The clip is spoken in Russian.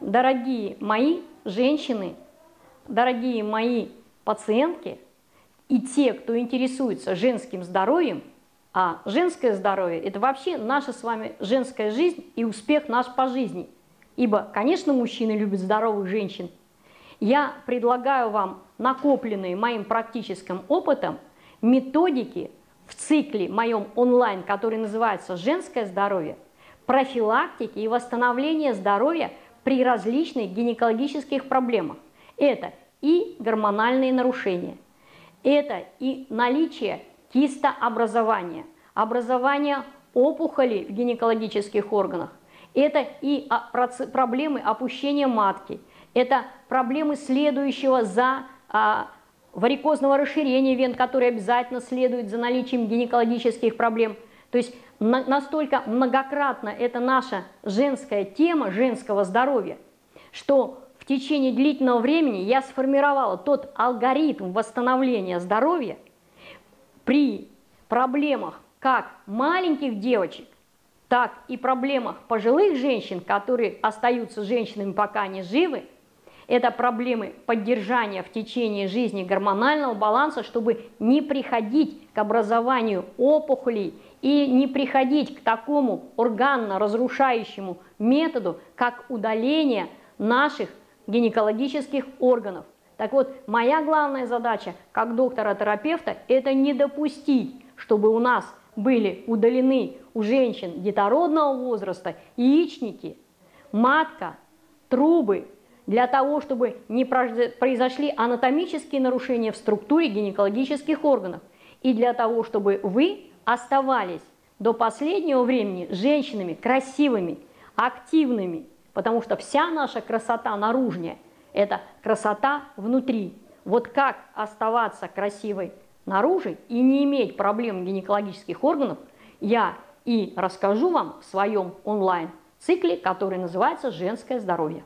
дорогие мои женщины, дорогие мои пациентки и те, кто интересуется женским здоровьем, а женское здоровье – это вообще наша с вами женская жизнь и успех наш по жизни. Ибо, конечно, мужчины любят здоровых женщин. Я предлагаю вам накопленные моим практическим опытом методики в цикле моем онлайн, который называется «Женское здоровье», профилактики и восстановления здоровья при различных гинекологических проблемах. Это и гормональные нарушения, это и наличие кистообразования, образование опухолей в гинекологических органах, это и проблемы опущения матки, это проблемы следующего за а, варикозного расширения вен, которые обязательно следуют за наличием гинекологических проблем. То есть на, настолько многократно это наша женская тема, женского здоровья, что в течение длительного времени я сформировала тот алгоритм восстановления здоровья при проблемах как маленьких девочек, так и проблемах пожилых женщин, которые остаются женщинами, пока они живы, это проблемы поддержания в течение жизни гормонального баланса, чтобы не приходить к образованию опухолей и не приходить к такому органно-разрушающему методу, как удаление наших гинекологических органов. Так вот, моя главная задача как доктора-терапевта – это не допустить, чтобы у нас были удалены у женщин детородного возраста яичники, матка, трубы, для того, чтобы не произошли анатомические нарушения в структуре гинекологических органов, и для того, чтобы вы оставались до последнего времени женщинами красивыми, активными, потому что вся наша красота наружная – это красота внутри. Вот как оставаться красивой наружу и не иметь проблем гинекологических органов, я и расскажу вам в своем онлайн-цикле, который называется «Женское здоровье».